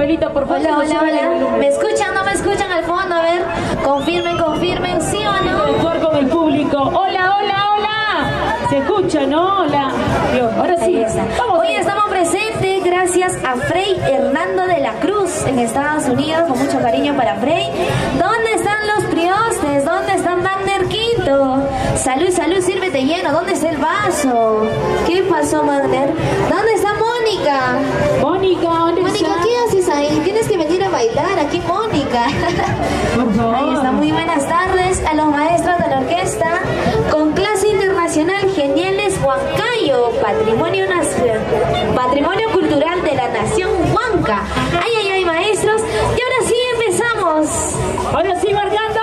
Pamelita, por favor. Hola, hola, hola. ¿Me escuchan? ¿No me escuchan al fondo? A ver, confirmen, confirmen, ¿sí o no? Interactuar con el público. Hola, hola, hola. Se escucha, ¿no? Hola. Ahora sí. Vamos. Hoy estamos presentes gracias a Frey Hernando de la Cruz en Estados Unidos, con mucho cariño para Frey. ¿Dónde Salud, salud, sírvete lleno. ¿Dónde está el vaso? ¿Qué pasó, Wagner? ¿Dónde está Mónica? Mónica, ¿dónde Mónica, está? ¿qué haces ahí? Tienes que venir a bailar aquí, Mónica. Por favor. Ahí está, muy buenas tardes a los maestros de la orquesta con clase internacional Geniales Huancayo, Patrimonio Nacional, Patrimonio Cultural de la Nación Huanca. Ay, ay, ay, maestros. Y ahora sí empezamos. Ahora sí, marcando.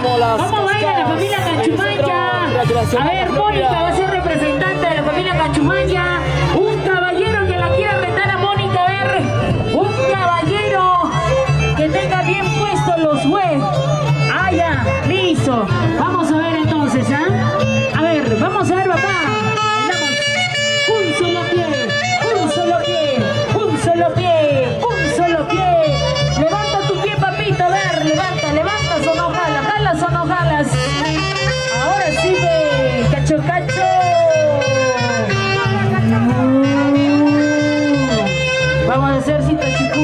Vamos, las Vamos a la familia Canchumaya. A ver, Mónica va a ser representante de la familia Canchumaya. Un caballero que la quiera retar a Mónica. A ver, un caballero que tenga bien puesto los huevos. Ah, ya, listo. Vamos a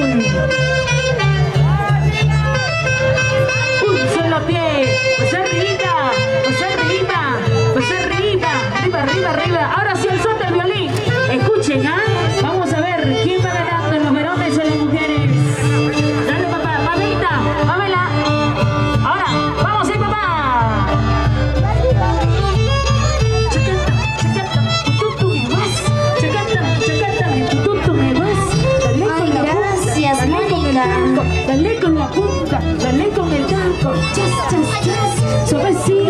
Queen. Sou assim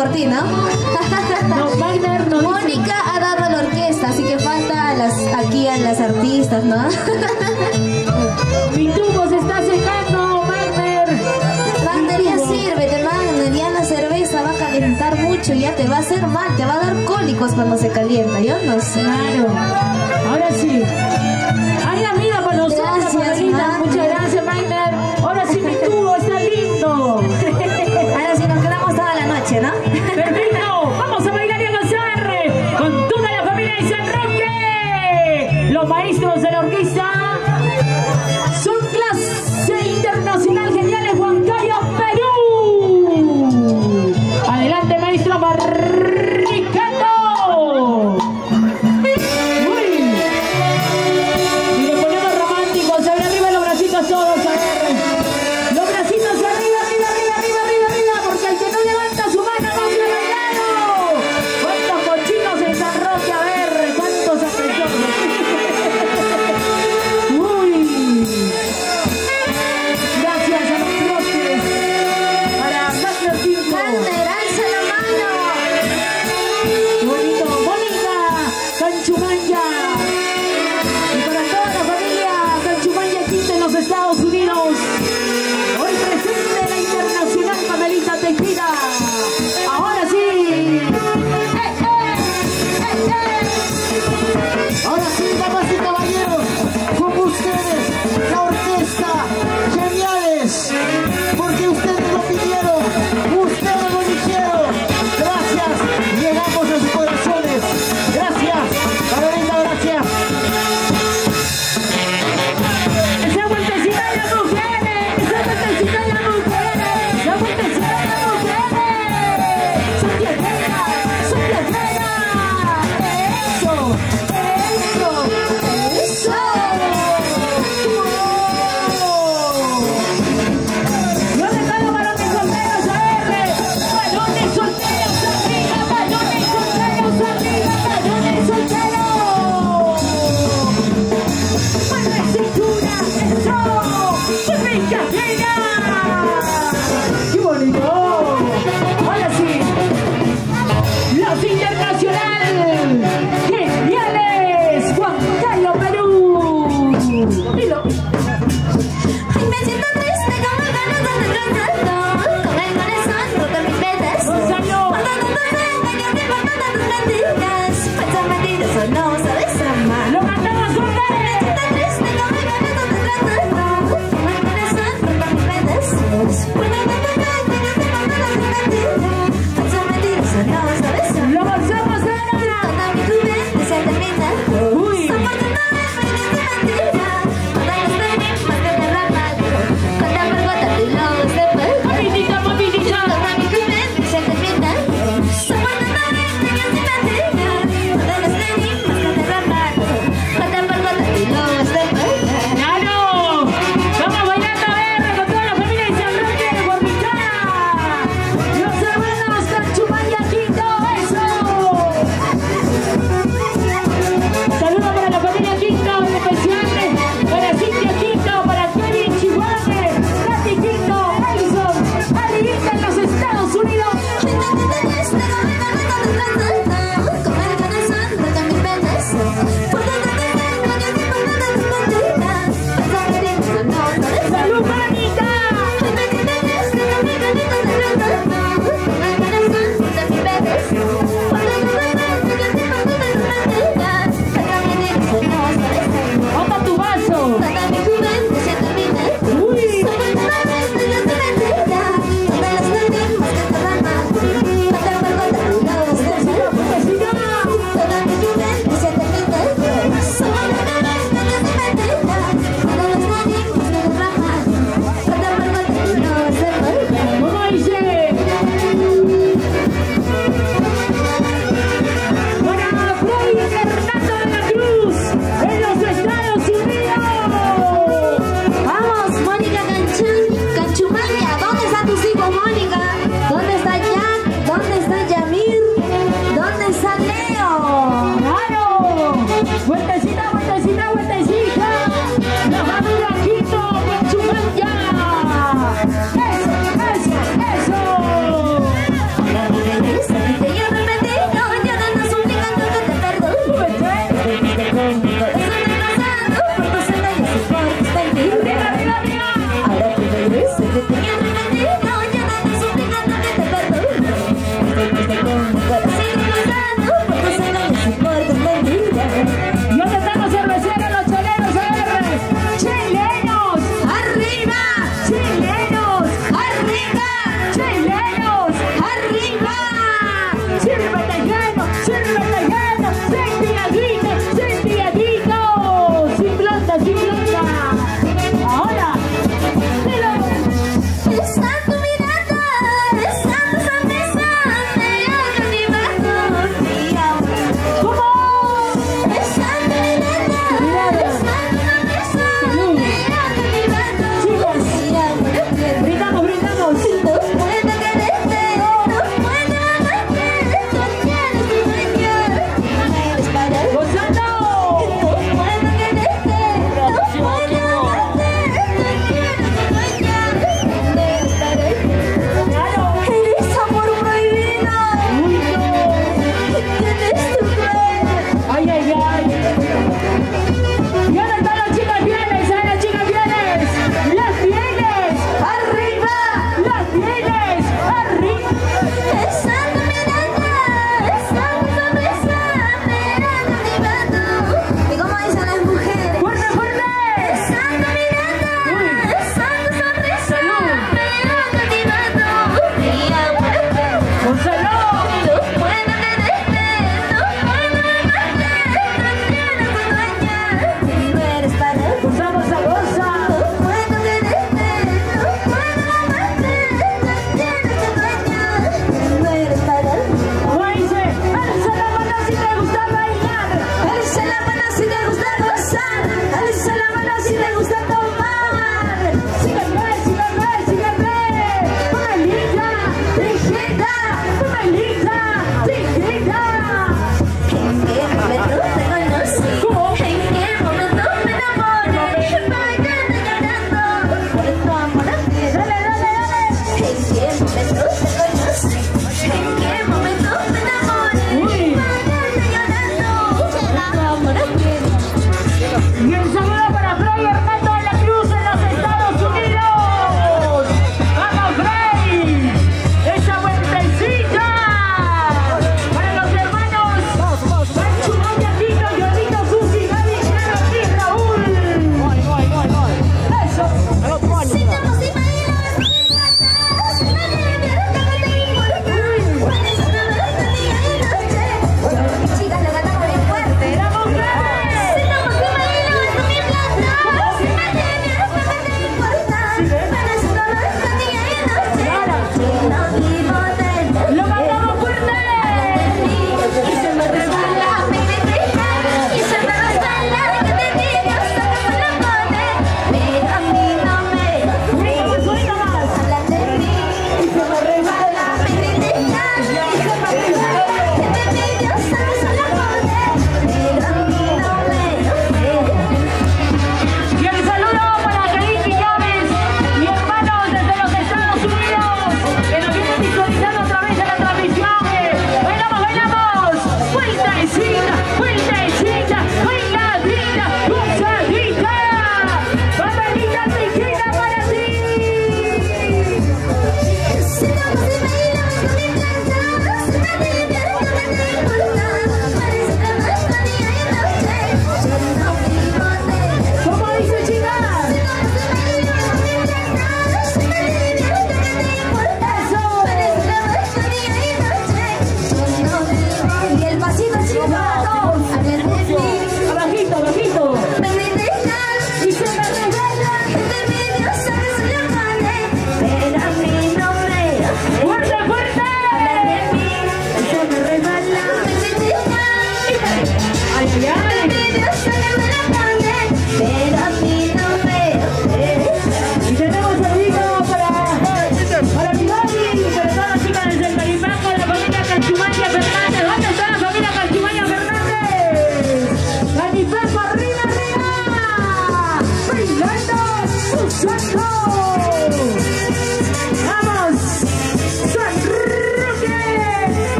por ti, ¿no? no, Mónica ha dado a la orquesta, así que falta a las, aquí a las artistas, ¿no? Mi tubo se está secando, Magner. Magner, ya sírvete, Magner. Ya la cerveza va a calentar mucho, ya te va a hacer mal, te va a dar cólicos cuando se calienta. Yo no sé. Claro. Ahora sí. Hay la vida para nosotros, gracias, Muchas gracias, Magner.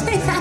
Unidos. bueno,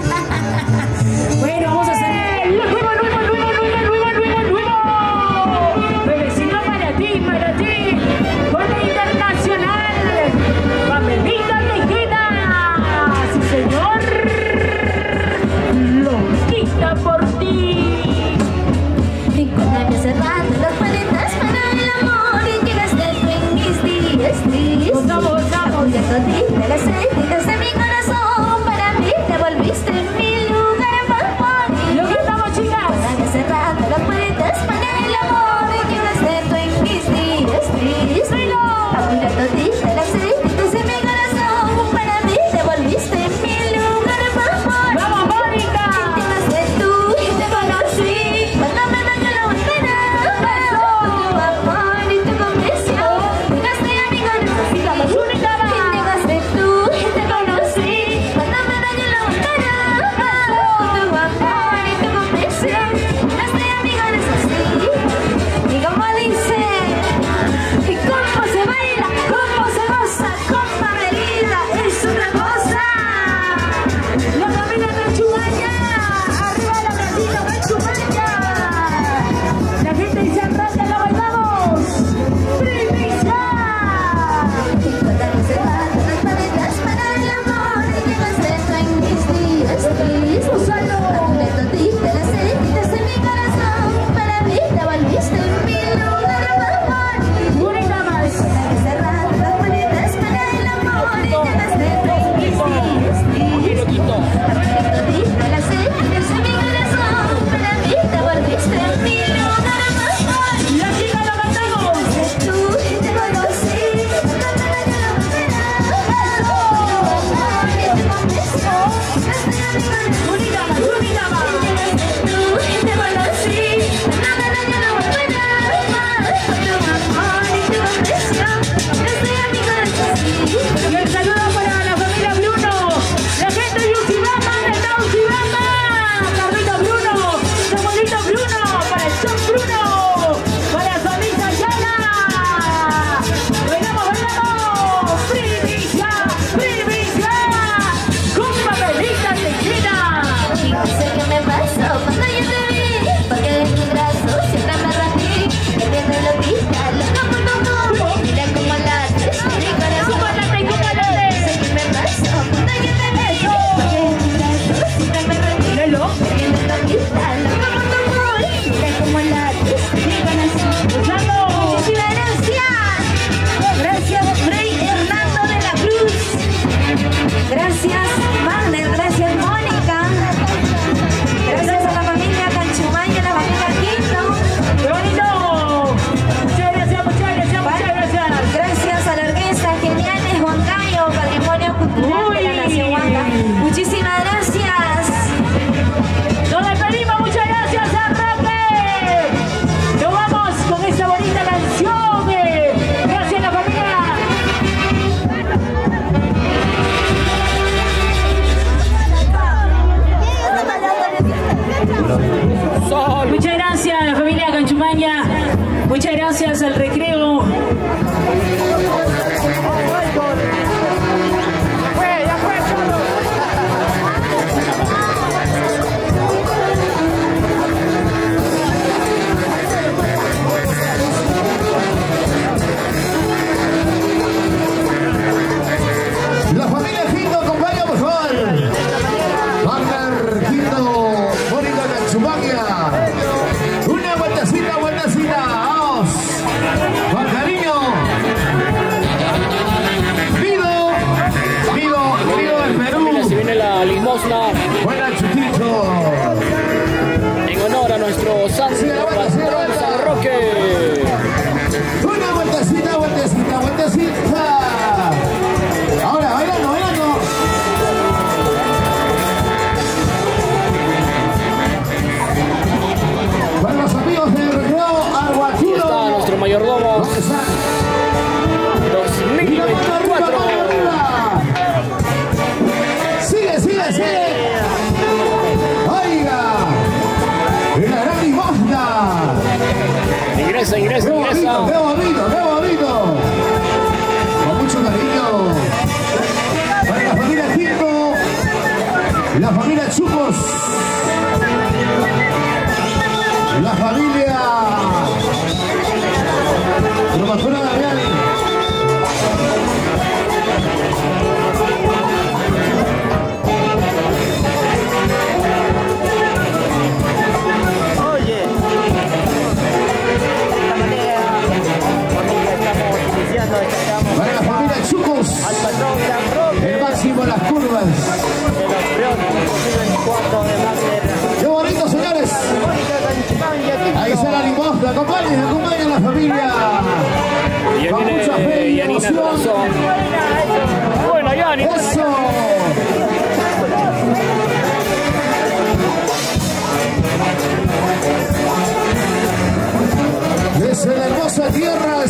gracias.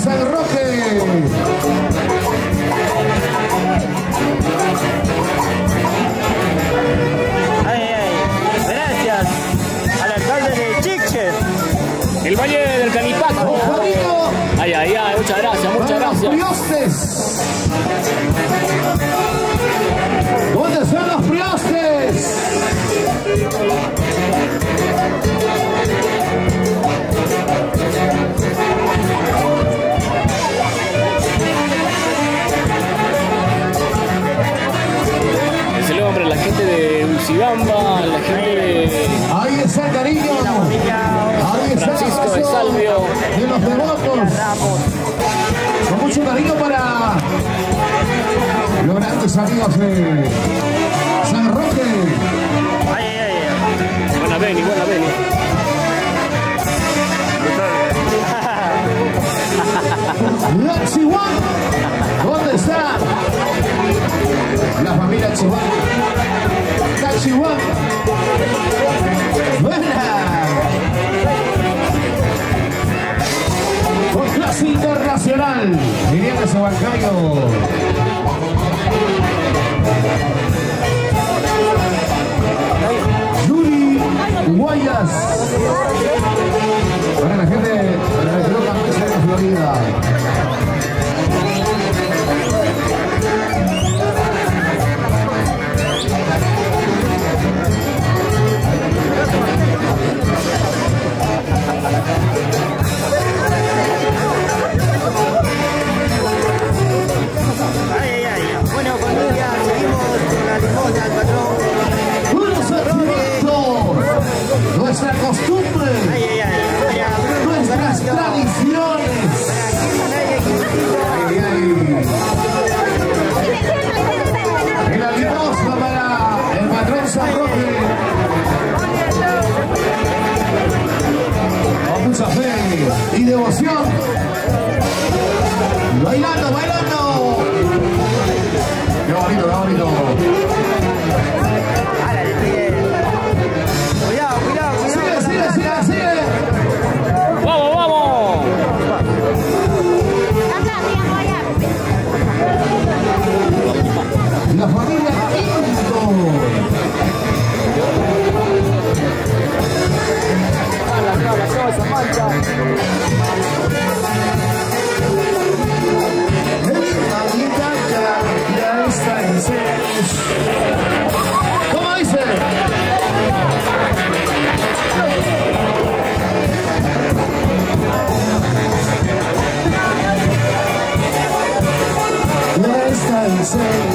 San Roque. El Valle del Canipaco. Ay, ay, ay, muchas gracias, muchas gracias. Dioses. Cochabamba, la gente. Ahí está el cariño. Ahí está Francisco de Salvio. De los devotos. Con mucho cariño para los grandes amigos de San Roque. Ay, ay, ay. Buena Beni, buena Beni. La Chihuahua, ¿dónde está? la familia Chihuahua, La Chivana. ¡Buena! Con clase internacional. Diría que Yuri Guayas. Para la gente, para el say.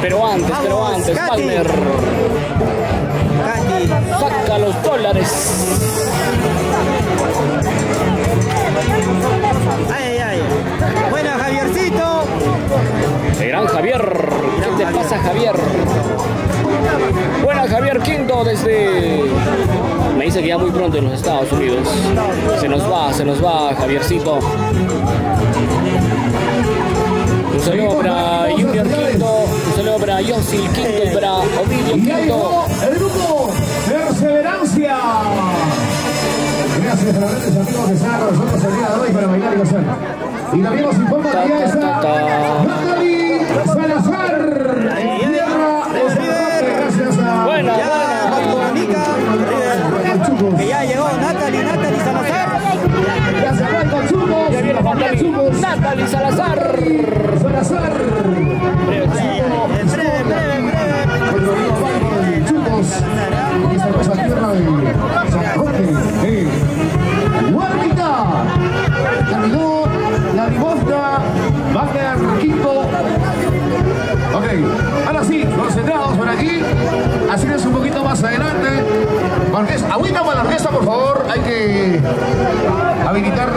Pero antes, pero antes, Katy. Palmer. Katy. Saca los dólares. Ay, ay. Buena, Javiercito. Gran Javier. ¿Qué te pasa, Javier? Buena, Javier Quinto desde... Me dice que ya muy pronto en los Estados Unidos. Se nos va, se nos va, Javiercito. Un saludo para Junior Quinto, un saludo para John Quinto y para Ovidio Quinto. El grupo Perseverancia. Gracias a los amigos que están con nosotros el día de hoy para bailar y gozar. Y también nos informa que ya está Natalie Salazar. Agüita para la orquesta, por favor, hay que habilitar